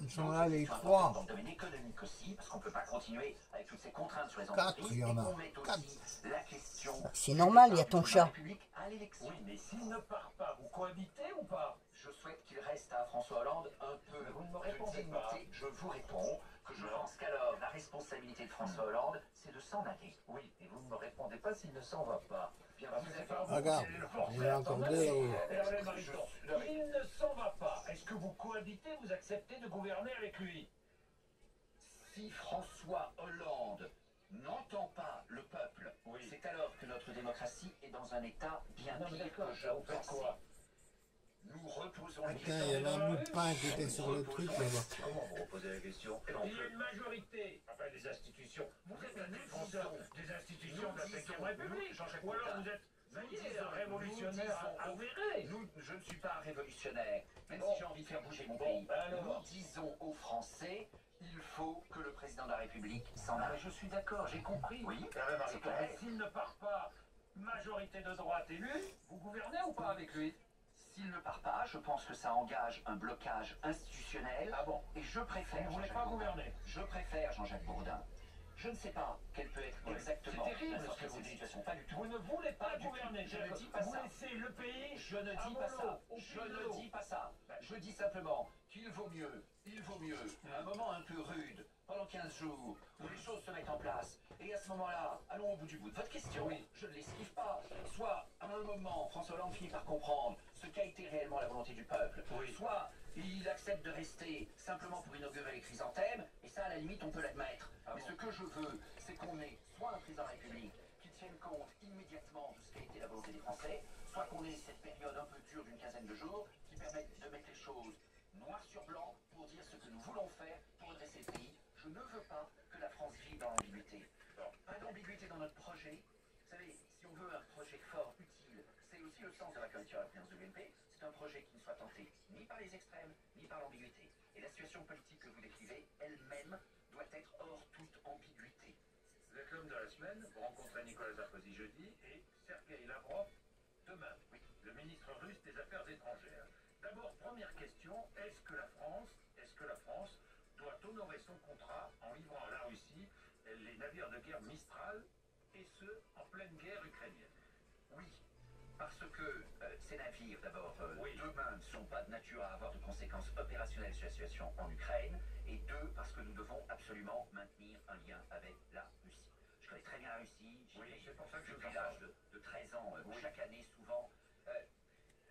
Ils sont là, les trois. Dans le domaine économique aussi, parce qu'on ne peut pas continuer avec toutes ces contraintes sur les Quatre, entreprises. il y en et a. qu'on met aussi Quatre. la question... C'est normal, il y a ton chat. République à l'élection. Oui, mais s'il ne part pas, vous cohabitez ou pas? Je souhaite qu'il reste à François Hollande un peu Mais vous ne me de répondez pas. Je vous réponds que je pense qu'alors la responsabilité de François Hollande, c'est de s'en aller. Oui, et vous ne me répondez pas s'il ne s'en va pas. Regarde, il est encore deux, Il ne s'en va pas. Est-ce que vous cohabitez, vous acceptez de gouverner avec lui? Si François Hollande n'entend pas le peuple, Oui. c'est alors que notre démocratie est dans un état bien Non, pire que je quoi? Putain, il y avait un bout de pain qui était sur le truc là-bas. Comment vous reposez la question ben, on Il y a une majorité, enfin des institutions. Vous êtes un défenseur des institutions de la disons- 5 République. Ou alors vous êtes, un révolutionnaire nous je ne suis pas un révolutionnaire, même Bon. si j'ai envie de faire bouger mon Bon, pays. alors Nous disons aux Français, il faut que le président de la République s'en aille. je suis d'accord, j'ai compris. Oui, mais s'il ne part pas, majorité de droite élue, vous gouvernez ou pas avec lui? S'il ne part pas, je pense que ça engage un blocage institutionnel. Ah bon Et je Vous préfère ne voulez Jean-Jacques pas Bourdin. gouverner Je préfère Jean-Jacques Bourdin. Je ne sais pas quelle peut être exactement terrible la ce que vous dites. situation. Pas du tout. Vous ne voulez pas, du gouverner. Je ne dis pas vous ça. laissez le pays. Je ne dis pas ça. Je ne dis pas ça. Je dis simplement qu'il vaut mieux, il vaut mieux, un moment un peu rude, pendant 15 jours, où les choses se mettent en place. Et à ce moment-là, allons au bout du bout de votre question. Oui. Je ne l'esquive pas. Soit, à un moment, François Hollande finit par comprendre qu'a été réellement la volonté du peuple. Oui. Soit, il accepte de rester simplement pour inaugurer les chrysanthèmes, et ça, à la limite, on peut l'admettre. Ah Mais bon ce que je veux, c'est qu'on ait soit un président de la République qui tienne compte immédiatement de ce qu'a été la volonté des Français, soit qu'on ait cette période un peu dure d'une quinzaine de jours qui permette de mettre les choses noir sur blanc pour dire ce que nous voulons faire pour redresser le pays. Je ne veux pas que la France vive dans l'ambiguïté. Pas d'ambiguïté dans notre projet. Vous savez, si on veut un projet fort, aussi le sens de la candidature à la présidence de l'UMP. C'est un projet qui ne soit tenté ni par les extrêmes, ni par l'ambiguïté. Et la situation politique que vous décrivez, elle-même, doit être hors toute ambiguïté. Vous êtes l'homme de la semaine, vous rencontrez Nicolas Sarkozy jeudi et Sergei Lavrov demain. Oui. Le ministre russe des Affaires étrangères. D'abord, première question, est-ce que la France, est-ce que la France doit honorer son contrat en livrant à la Russie les navires de guerre Mistral et ce, en pleine guerre ukrainienne? Oui, parce que euh, ces navires, d'abord, euh, Oui. demain, ne sont pas de nature à avoir de conséquences opérationnelles sur la situation en Ukraine, et deux, parce que nous devons absolument maintenir un lien avec la Russie. Je connais très bien la Russie, j'y Oui, c'est pour ça que je depuis l'âge de, de 13 ans, euh, Oui. chaque année, souvent.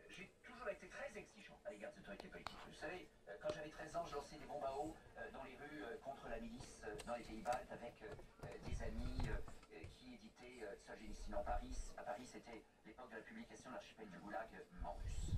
J'ai toujours été très exigeant à l'égard des autorités politiques. Vous savez, quand j'avais 13 ans, je lançais des bombes à eau dans les rues contre la milice dans les pays baltes avec des amis euh, Solzhenitsyn en Paris. À Paris, c'était l'époque de la publication de l'archipel du Goulag en russe.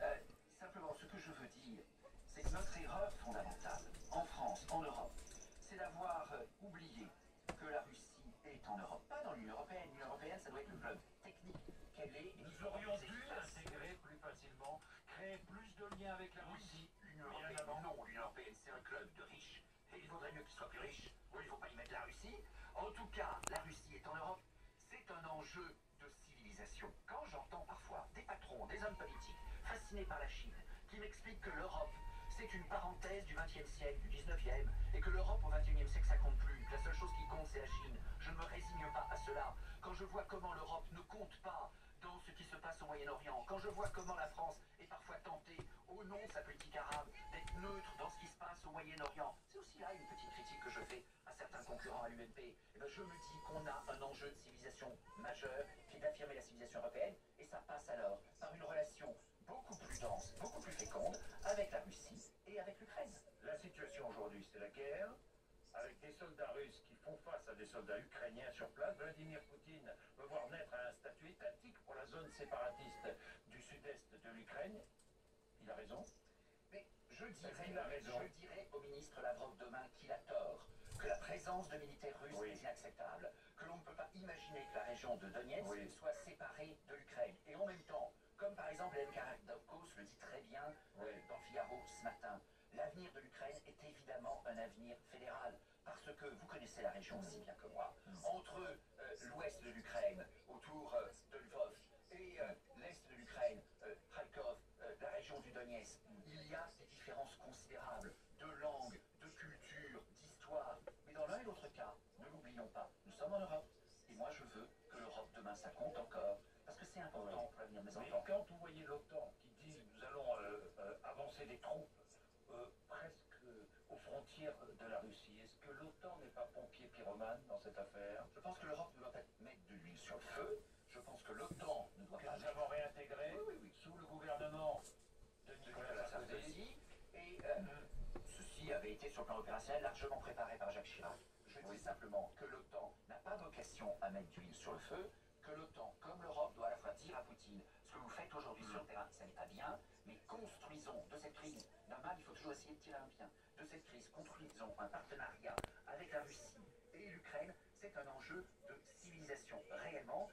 Euh, simplement, ce que je veux dire, c'est que notre erreur fondamentale, en France, en Europe, c'est d'avoir euh, oublié que la Russie est en Europe, pas dans l'Union Européenne. L'Union Européenne, ça doit être le club technique qu'elle est. Nous aurions dû efficace. intégrer plus facilement, créer plus de liens avec la Russie. L'Union Européenne, non, l'Union Européenne, c'est un club de riches. Et il vaudrait mieux qu'il soit plus riche. Il ne faut pas y mettre la Russie. En tout cas, la Russie est en Europe. C'est un enjeu de civilisation. Quand j'entends parfois des patrons, des hommes politiques fascinés par la Chine, qui m'expliquent que l'Europe, c'est une parenthèse du XXe siècle, du XIXe, et que l'Europe au XXIe siècle, ça compte plus, que la seule chose qui compte, c'est la Chine. Je ne me résigne pas à cela. Quand je vois comment l'Europe ne compte pas dans ce qui se passe au Moyen-Orient, quand je vois comment la France est parfois tentée, au nom de sa politique arabe, d'être neutre dans ce qui se passe au Moyen-Orient, c'est aussi là une petite critique que je fais concurrents à l'UMP. Eh ben, je me dis qu'on a un enjeu de civilisation majeur qui est d'affirmer la civilisation européenne, et ça passe alors par une relation beaucoup plus dense, beaucoup plus féconde avec la Russie et avec l'Ukraine. La situation aujourd'hui, c'est la guerre, avec des soldats russes qui font face à des soldats ukrainiens sur place. Vladimir Poutine veut voir naître un statut étatique pour la zone séparatiste du sud-est de l'Ukraine. Il a raison. Mais je dirais, qu'il a raison? je dirais au ministre Lavrov demain qu'il a tort, que la présence de militaires russes Oui. est inacceptable, que l'on ne peut pas imaginer que la région de Donetsk Oui. soit séparée de l'Ukraine. Et en même temps, comme par exemple Hélène Karakdokos le dit très bien euh, dans Figaro ce matin, l'avenir de l'Ukraine est évidemment un avenir fédéral. Parce que vous connaissez la région aussi bien que moi. Entre euh, l'ouest de l'Ukraine, autour euh, de Lvov, et l'est de l'Ukraine, Kharkov, euh, l'est. Il y a des différences considérables de langue, de culture, d'histoire. Mais dans l'un et l'autre cas, ne l'oublions pas, nous sommes en Europe. Et moi, je veux que l'Europe demain, ça compte encore. Parce que c'est important pour l'avenir de mes Mais enfants. quand vous voyez l'OTAN qui dit nous allons euh, euh, avancer des troupes euh, presque aux frontières de la Russie, est-ce que l'OTAN n'est pas pompier pyromane dans cette affaire? Je pense que l'Europe ne doit pas mettre de l'huile sur le feu. Je pense que l'OTAN ne doit pas nous avons réintégré Oui, oui, oui. sous le gouvernement de Nicolas Sarkozy. Et ceci avait été sur le plan opérationnel largement préparé par Jacques Chirac. Je dis simplement que l'OTAN pas vocation à mettre d'huile sur le feu, que l'OTAN, comme l'Europe, doit à la fois dire à Poutine ce que vous faites aujourd'hui sur le terrain, ça n'est pas bien, mais construisons de cette crise, d'un mal, il faut toujours essayer de tirer un bien, de cette crise, construisons un partenariat avec la Russie et l'Ukraine. C'est un enjeu de civilisation réellement,